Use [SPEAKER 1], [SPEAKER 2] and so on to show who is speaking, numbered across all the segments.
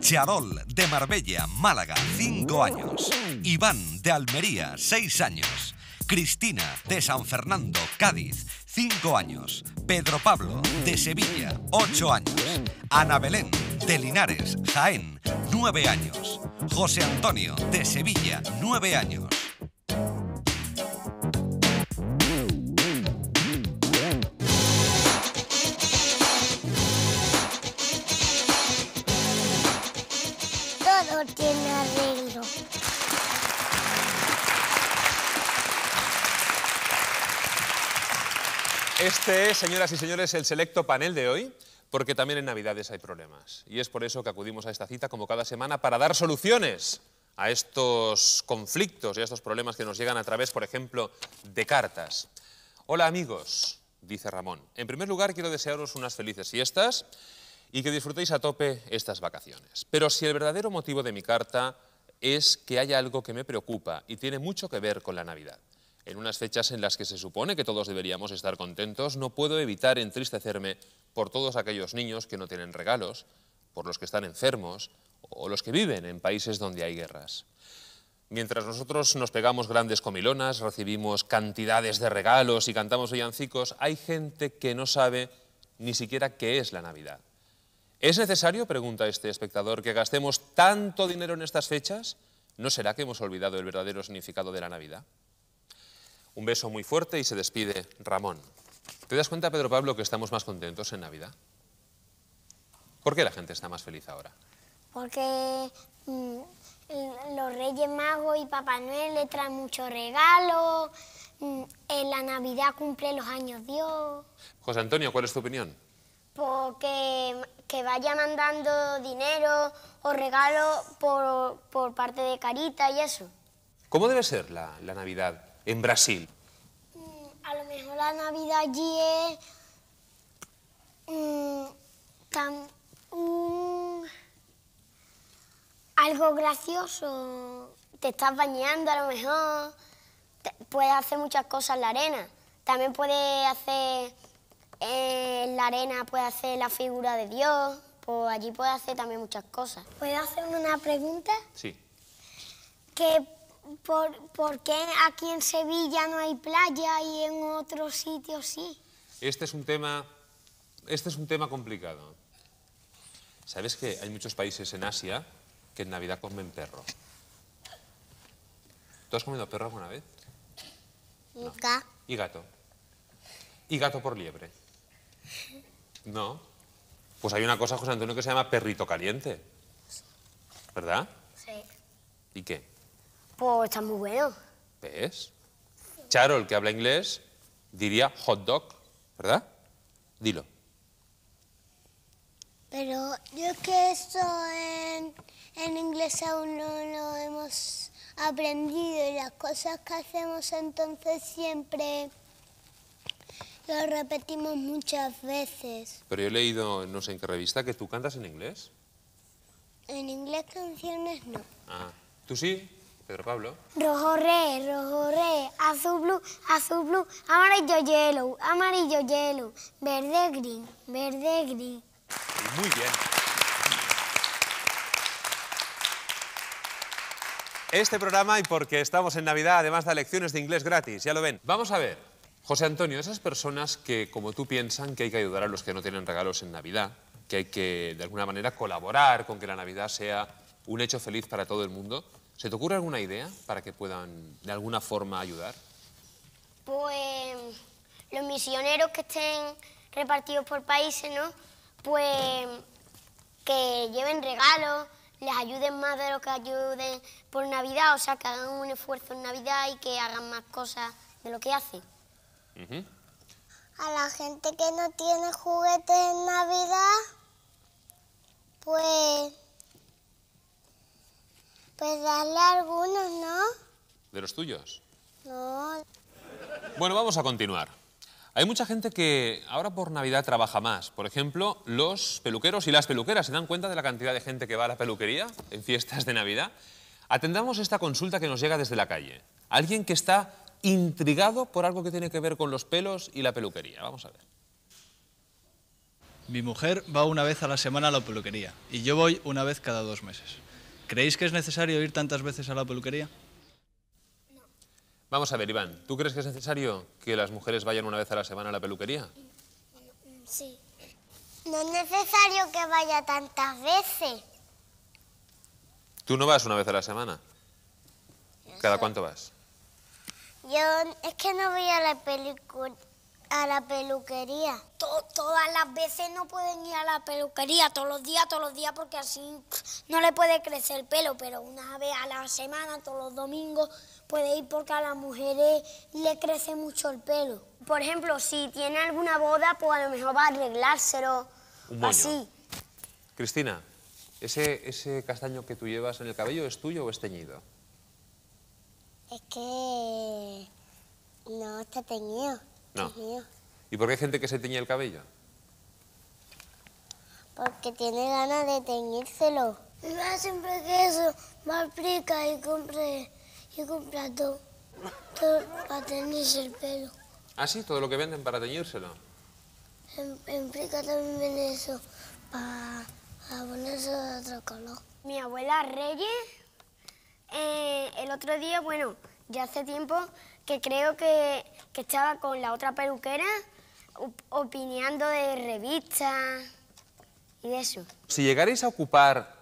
[SPEAKER 1] Charol de Marbella, Málaga, 5 años. Iván de Almería, 6 años. Cristina de San Fernando, Cádiz, 5 años. Pedro Pablo de Sevilla, 8 años. Ana Belén de Linares, Jaén, 9 años. José Antonio de Sevilla, 9 años.
[SPEAKER 2] Este es, señoras y señores, el selecto panel de hoy, porque también en Navidades hay problemas. Y es por eso que acudimos a esta cita, como cada semana, para dar soluciones a estos conflictos y a estos problemas que nos llegan a través, por ejemplo, de cartas. Hola amigos, dice Ramón. En primer lugar, quiero desearos unas felices fiestas y que disfrutéis a tope estas vacaciones. Pero si el verdadero motivo de mi carta es que hay algo que me preocupa y tiene mucho que ver con la Navidad. En unas fechas en las que se supone que todos deberíamos estar contentos, no puedo evitar entristecerme por todos aquellos niños que no tienen regalos, por los que están enfermos o los que viven en países donde hay guerras. Mientras nosotros nos pegamos grandes comilonas, recibimos cantidades de regalos y cantamos villancicos, hay gente que no sabe ni siquiera qué es la Navidad. ¿Es necesario, pregunta este espectador, que gastemos tanto dinero en estas fechas? ¿No será que hemos olvidado el verdadero significado de la Navidad? Un beso muy fuerte y se despide Ramón. ¿Te das cuenta, Pedro Pablo, que estamos más contentos en Navidad? ¿Por qué la gente está más feliz ahora?
[SPEAKER 3] Porque mm, los Reyes Magos y Papá Noel le traen muchos regalos. mm, En la Navidad cumple los años Dios.
[SPEAKER 2] José Antonio, ¿cuál es tu opinión?
[SPEAKER 3] Porque que vaya mandando dinero o regalos por, por parte de Carita y eso.
[SPEAKER 2] ¿Cómo debe ser la, la Navidad en Brasil?
[SPEAKER 3] A lo mejor la Navidad allí es mm, tan- un- algo gracioso. Te estás bañando a lo mejor. Te- puedes hacer muchas cosas en la arena. También puedes hacer eh, en la arena puedes hacer la figura de Dios. Pues allí puedes hacer también muchas cosas. ¿Puedo hacer una pregunta?
[SPEAKER 2] Sí.
[SPEAKER 3] que por, por qué aquí en Sevilla no hay playa y en otros sitios sí.
[SPEAKER 2] Este es un tema, este es un tema complicado. ¿Sabes que hay muchos países en Asia que en Navidad comen perro? ¿Tú has comido perro alguna vez?
[SPEAKER 3] Nunca.
[SPEAKER 2] ¿Y gato? ¿Y gato por liebre? No. Pues hay una cosa, José Antonio, que se llama perrito caliente. ¿Verdad?
[SPEAKER 3] Sí.
[SPEAKER 2] ¿Y qué?
[SPEAKER 3] Pues está muy bueno.
[SPEAKER 2] ¿Ves? Charo, el que habla inglés, diría hot dog, ¿verdad? Dilo.
[SPEAKER 3] Pero yo es que eso en, en inglés aún no lo hemos aprendido y las cosas que hacemos entonces siempre lo repetimos muchas veces.
[SPEAKER 2] Pero yo he leído, no sé en qué revista, que tú cantas en inglés.
[SPEAKER 3] En inglés canciones no.
[SPEAKER 2] Ah, ¿tú sí, Pedro Pablo?
[SPEAKER 3] Rojo re, rojo re, azul blue, azul blue, amarillo yellow, amarillo yellow, verde green, verde green.
[SPEAKER 2] Muy bien. Este programa, y porque estamos en Navidad, además da lecciones de inglés gratis, ya lo ven. Vamos a ver, José Antonio, esas personas que, como tú, piensan que hay que ayudar a los que no tienen regalos en Navidad, que hay que, de alguna manera, colaborar con que la Navidad sea un hecho feliz para todo el mundo, ¿se te ocurre alguna idea para que puedan, de alguna forma, ayudar?
[SPEAKER 3] Pues los misioneros que estén repartidos por países, ¿no? Pues que lleven regalos, les ayuden más de lo que ayuden por Navidad, o sea, que hagan un esfuerzo en Navidad y que hagan más cosas de lo que hacen. A la gente que no tiene juguetes en Navidad, pues, pues darle algunos, ¿no?
[SPEAKER 2] ¿De los tuyos?
[SPEAKER 3] No,
[SPEAKER 2] Bueno, vamos a continuar. Hay mucha gente que ahora por Navidad trabaja más. Por ejemplo, los peluqueros y las peluqueras. ¿Se dan cuenta de la cantidad de gente que va a la peluquería en fiestas de Navidad? Atendamos esta consulta que nos llega desde la calle. Alguien que está intrigado por algo que tiene que ver con los pelos y la peluquería. Vamos a ver.
[SPEAKER 4] Mi mujer va una vez a la semana a la peluquería y yo voy una vez cada dos meses. ¿Creéis que es necesario ir tantas veces a la peluquería?
[SPEAKER 2] Vamos a ver, Iván, ¿tú crees que es necesario que las mujeres vayan una vez a la semana a la peluquería?
[SPEAKER 3] Sí. No es necesario que vaya tantas veces.
[SPEAKER 2] ¿Tú no vas una vez a la semana? ¿Cada cuánto vas?
[SPEAKER 3] Yo es que no voy a la película a la peluquería. todas las veces no pueden ir a la peluquería, todos los días, todos los días, porque así no le puede crecer el pelo, pero una vez a la semana, todos los domingos, puede ir porque a las mujeres le crece mucho el pelo. Por ejemplo, si tiene alguna boda, pues a lo mejor va a arreglárselo
[SPEAKER 2] Un
[SPEAKER 3] así.
[SPEAKER 2] Cristina, ¿ese, ¿ese castaño que tú llevas en el cabello es tuyo o es teñido?
[SPEAKER 3] Es que no está teñido.
[SPEAKER 2] No. ¿Y por qué hay gente que se teñe el cabello?
[SPEAKER 3] Porque tiene ganas de teñírselo. Mi mamá siempre que eso va a Prica y compre y compra todo, todo para teñirse el pelo.
[SPEAKER 2] Ah, sí, todo lo que venden para teñírselo.
[SPEAKER 3] Prica también vende eso para, para ponerse de otro color. Mi abuela Reyes, eh, el otro día, bueno, ya hace tiempo que creo que, que estaba con la otra peluquera op- opinando de revistas y de eso.
[SPEAKER 2] Si llegarais a ocupar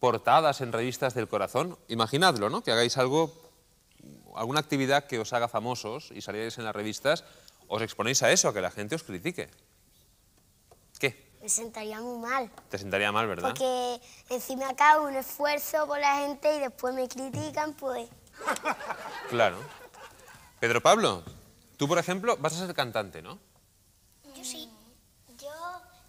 [SPEAKER 2] portadas en revistas del corazón, imaginadlo, ¿no? Que hagáis algo, alguna actividad que os haga famosos y salierais en las revistas, os exponéis a eso, a que la gente os critique. ¿Qué?
[SPEAKER 3] Me sentaría muy mal.
[SPEAKER 2] Te sentaría mal, ¿verdad?
[SPEAKER 3] Porque encima acá hago un esfuerzo por la gente y después me critican, pues...
[SPEAKER 2] Claro. Pedro Pablo, tú, por ejemplo, vas a ser cantante, ¿no?
[SPEAKER 3] Yo sí. Yo,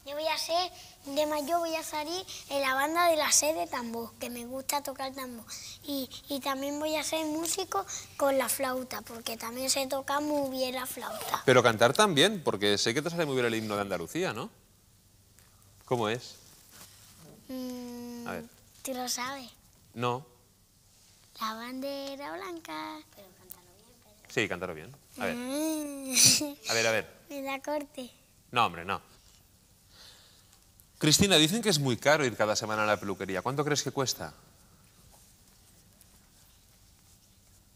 [SPEAKER 3] yo voy a ser, de mayo voy a salir en la banda de la sede de tambor, que me gusta tocar tambor. Y, y también voy a ser músico con la flauta, porque también se toca muy bien la flauta.
[SPEAKER 2] Pero cantar también, porque sé que te sale muy bien el himno de Andalucía, ¿no? ¿Cómo es?
[SPEAKER 3] Mm,
[SPEAKER 2] A ver.
[SPEAKER 3] Tú lo sabes.
[SPEAKER 2] No.
[SPEAKER 3] La bandera blanca.
[SPEAKER 2] Sí, cantarlo bien. A ver,
[SPEAKER 3] Mm,
[SPEAKER 2] a ver, a ver.
[SPEAKER 3] Me da corte.
[SPEAKER 2] No, hombre, no. Cristina, dicen que es muy caro ir cada semana a la peluquería. ¿Cuánto crees que cuesta?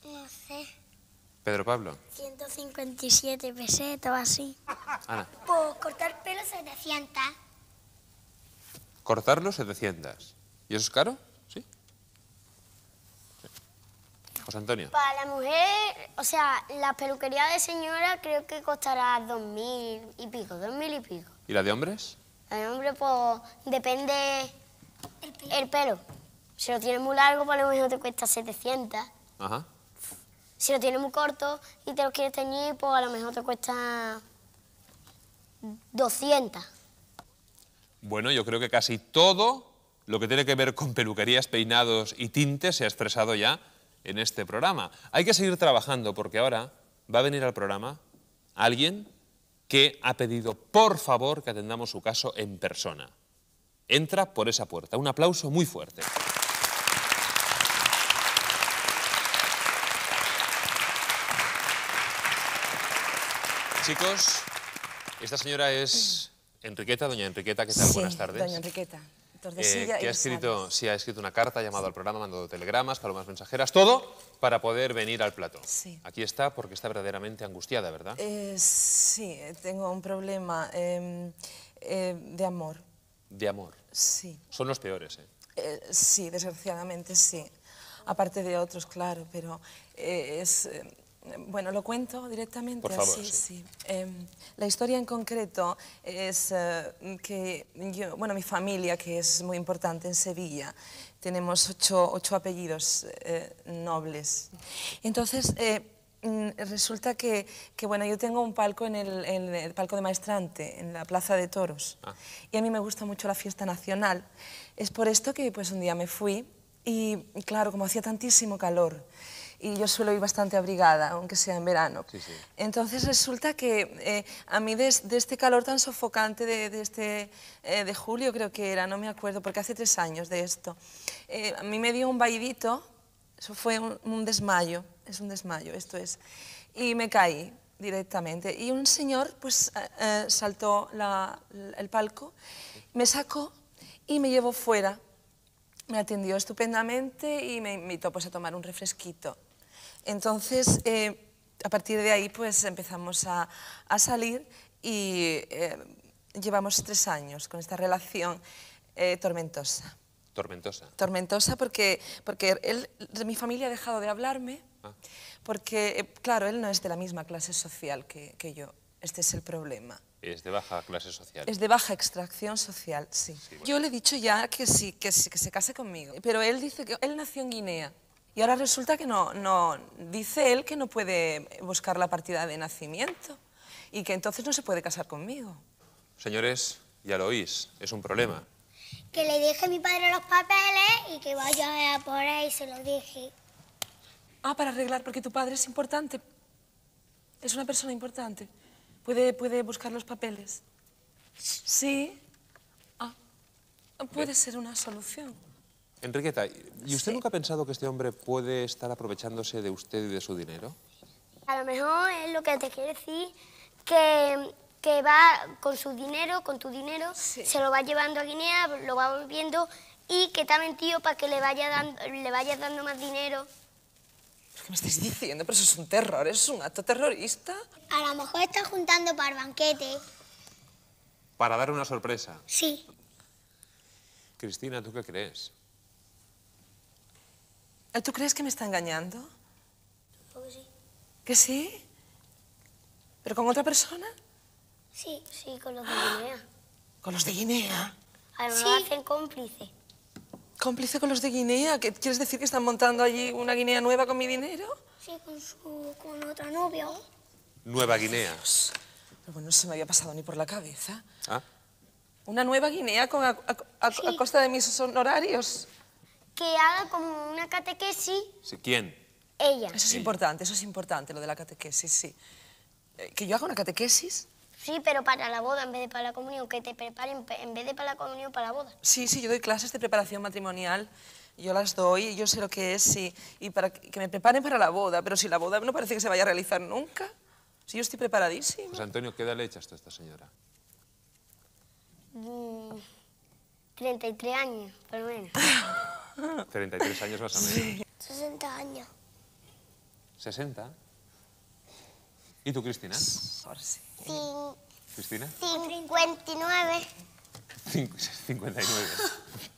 [SPEAKER 3] No sé.
[SPEAKER 2] Pedro Pablo.
[SPEAKER 3] 157 pesetas o así.
[SPEAKER 2] Ana.
[SPEAKER 3] Pues cortar pelo 700.
[SPEAKER 2] Cortarlo 700. ¿Y eso es caro? Sí. Sí. José Antonio.
[SPEAKER 3] Para la mujer, o sea, la peluquería de señora creo que costará 2.000 y pico, 2.000 y pico.
[SPEAKER 2] ¿Y la de hombres?
[SPEAKER 3] El hombre, pues, depende el pelo. Si lo tienes muy largo, pues a lo mejor te cuesta 700.
[SPEAKER 2] Ajá.
[SPEAKER 3] Si lo tienes muy corto y te lo quieres teñir, pues a lo mejor te cuesta 200.
[SPEAKER 2] Bueno, yo creo que casi todo lo que tiene que ver con peluquerías, peinados y tintes se ha expresado ya en este programa. Hay que seguir trabajando porque ahora va a venir al programa alguien que ha pedido por favor que atendamos su caso en persona. Entra por esa puerta. Un aplauso muy fuerte. Chicos, esta señora es Enriqueta, doña Enriqueta, ¿qué tal?
[SPEAKER 5] Sí,
[SPEAKER 2] Buenas tardes.
[SPEAKER 5] Doña Enriqueta.
[SPEAKER 2] Eh, que ha escrito, sí, ha escrito una carta, ha llamado al programa, ha mandado telegramas, palomas mensajeras, todo para poder venir al plató.
[SPEAKER 5] Sí.
[SPEAKER 2] Aquí está porque está verdaderamente angustiada, ¿verdad?
[SPEAKER 5] Eh, sí, tengo un problema eh, eh, de amor.
[SPEAKER 2] De amor.
[SPEAKER 5] Sí.
[SPEAKER 2] Son los peores, ¿eh?
[SPEAKER 5] Eh, sí, desgraciadamente sí. Aparte de otros, claro, pero es... bueno, lo cuento directamente.
[SPEAKER 2] Por favor,
[SPEAKER 5] así,
[SPEAKER 2] sí.
[SPEAKER 5] Em, la historia en concreto es eh, que yo, bueno, mi familia, que es muy importante en Sevilla, tenemos ocho, ocho apellidos eh, nobles. Entonces, eh, mm, resulta que, que, bueno, yo tengo un palco en el, en el palco de Maestrante, en la Plaza de Toros.
[SPEAKER 2] Ah.
[SPEAKER 5] Y a mí me gusta mucho la fiesta nacional. Es por esto que pues un día me fui y claro, como hacía tantísimo calor, y yo suelo ir bastante abrigada, aunque sea en verano.
[SPEAKER 2] Sí, sí.
[SPEAKER 5] Entonces resulta que eh, a mí de, de este calor tan sofocante de, de este, eh, de julio creo que era, no me acuerdo, porque hace tres años de esto, eh, a mí me dio un vaidito, eso fue un, un desmayo, es un desmayo, esto es, y me caí. directamente. Y un señor pues eh, eh, saltó la- el palco, me sacó y me llevó fuera. Me atendió estupendamente y me invitó pues a tomar un refresquito. Entonces, eh, a partir de ahí pues empezamos a, a salir y eh, llevamos tres años con esta relación eh, tormentosa.
[SPEAKER 2] Tormentosa.
[SPEAKER 5] Tormentosa porque, porque él, mi familia ha dejado de hablarme,
[SPEAKER 2] Ah.
[SPEAKER 5] porque, claro, él no es de la misma clase social que, que yo. Este es el problema.
[SPEAKER 2] Es de baja clase social.
[SPEAKER 5] Es de baja extracción social, sí. Yo le he dicho ya que sí, que sí, que se case conmigo. Pero él dice que él nació en Guinea. Y ahora resulta que no, no, dice él que no puede buscar la partida de nacimiento y que entonces no se puede casar conmigo.
[SPEAKER 2] Señores, ya lo oís, es un problema.
[SPEAKER 3] Que le deje a mi padre los papeles y que vaya a por ahí y se los deje.
[SPEAKER 5] Ah, para arreglar, porque tu padre es importante. Es una persona importante. Puede, puede buscar los papeles. Sí. Ah, puede ser una solución.
[SPEAKER 2] Enriqueta, ¿y usted nunca ha pensado que este hombre puede estar aprovechándose de usted y de su dinero?
[SPEAKER 3] A lo mejor es lo que te quiere decir que, que va con su dinero, con tu dinero,
[SPEAKER 5] Sí.
[SPEAKER 3] se lo va llevando a Guinea, lo va volviendo y que te ha mentido para que le vaya dando, le vayas dando más dinero.
[SPEAKER 5] ¿Qué me estáis diciendo? Pero eso es un terror, eso es un acto terrorista.
[SPEAKER 3] A lo mejor está juntando para el banquete.
[SPEAKER 2] Para dar una sorpresa.
[SPEAKER 3] Sí.
[SPEAKER 2] Cristina, ¿tú qué crees?
[SPEAKER 5] Eh, ¿Tú crees que me está engañando?
[SPEAKER 3] sí.
[SPEAKER 5] ¿Que sí? ¿Pero con otra persona?
[SPEAKER 3] Sí, sí, con los de Guinea.
[SPEAKER 5] ¿Con los de Guinea?
[SPEAKER 3] A lo mejor hacen cómplice.
[SPEAKER 5] ¿Cómplice con los de Guinea? ¿Qué, ¿Quieres decir que están montando allí una Guinea nueva con mi dinero?
[SPEAKER 3] Sí, con su con otra novia.
[SPEAKER 2] Nueva Guinea.
[SPEAKER 5] Pero bueno, no se me había pasado ni por la cabeza.
[SPEAKER 2] ¿Ah?
[SPEAKER 5] ¿Una nueva Guinea con a, a- a- a
[SPEAKER 3] Sí.
[SPEAKER 5] costa de mis honorarios?
[SPEAKER 3] Que haga como una catequesis
[SPEAKER 2] Sí, ¿Quién?
[SPEAKER 3] ella.
[SPEAKER 5] Eso es importante, eso es importante, lo de la catequesis, sí. Eh, ¿Que yo haga una catequesis?
[SPEAKER 3] Sí, pero para la boda en vez de para la comunión, que te preparen en vez de para la comunión, para la boda.
[SPEAKER 5] Sí, sí, yo doy clases de preparación matrimonial. Yo las doy, yo sé lo que es, sí. Y para que me preparen para la boda. Pero si la boda no parece que se vaya a realizar nunca. Si yo estoy preparadísima.
[SPEAKER 2] Pues Antonio, ¿qué edad le echas tú a esta señora?
[SPEAKER 3] Mm, 33 años, por lo menos.
[SPEAKER 2] 33 años más o menos.
[SPEAKER 3] 60 años.
[SPEAKER 2] 60. ¿Y tú, Cristina?
[SPEAKER 5] Ahora sí.
[SPEAKER 2] ¿Cristina?
[SPEAKER 3] 59
[SPEAKER 2] Cincu- 59.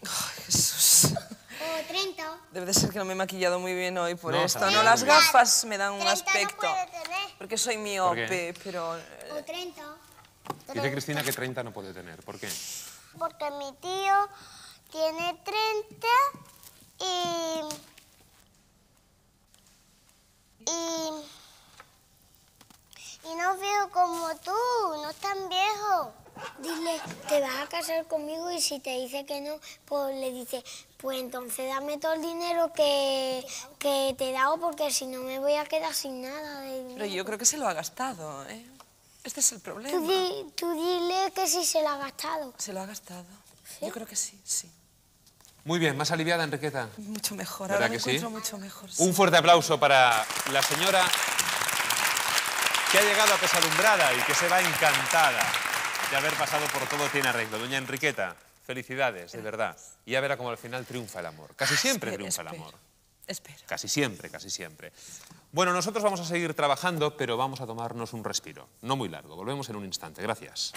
[SPEAKER 5] Ay, Jesús.
[SPEAKER 3] o 30.
[SPEAKER 5] Debe de ser que no me he maquillado muy bien hoy por
[SPEAKER 2] No,
[SPEAKER 5] esto. No, las gafas me dan un
[SPEAKER 3] 30 no
[SPEAKER 5] aspecto.
[SPEAKER 3] puede tener.
[SPEAKER 5] Porque soy
[SPEAKER 2] ¿Por
[SPEAKER 5] miope, pero... eh,
[SPEAKER 3] O 30.
[SPEAKER 2] Dice Cristina que 30 no puede tener. ¿Por qué?
[SPEAKER 3] Porque mi tío tiene 30 y. Y. Y no veo como tú, no es tan viejo. Dile, te vas a casar conmigo y si te dice que no, pues le dice, pues entonces dame todo el dinero que, que te he dado porque si no me voy a quedar sin nada de dinero.
[SPEAKER 5] Pero yo creo que se lo ha gastado, ¿eh? Este es el problema.
[SPEAKER 3] Tú, di- tú dile que sí se lo ha gastado.
[SPEAKER 5] Se lo ha gastado. Yo creo que sí, sí.
[SPEAKER 2] Muy bien, más aliviada, Enriqueta.
[SPEAKER 5] Mucho mejor.
[SPEAKER 2] ¿Verdad
[SPEAKER 5] Ahora me
[SPEAKER 2] que sí?
[SPEAKER 5] encuentro mucho mejor. sí.
[SPEAKER 2] Un fuerte aplauso para la señora que ha llegado apesadumbrada y que se va encantada de haber pasado por todo tiene arreglo. Doña Enriqueta, felicidades, de verdad. Y ya verá cómo al final triunfa el amor. Casi siempre
[SPEAKER 5] Espero,
[SPEAKER 2] triunfa el amor.
[SPEAKER 5] Espero.
[SPEAKER 2] Casi siempre, casi siempre. Bueno, nosotros vamos a seguir trabajando, pero vamos a tomarnos un respiro. No muy largo. Volvemos en un instante. Gracias.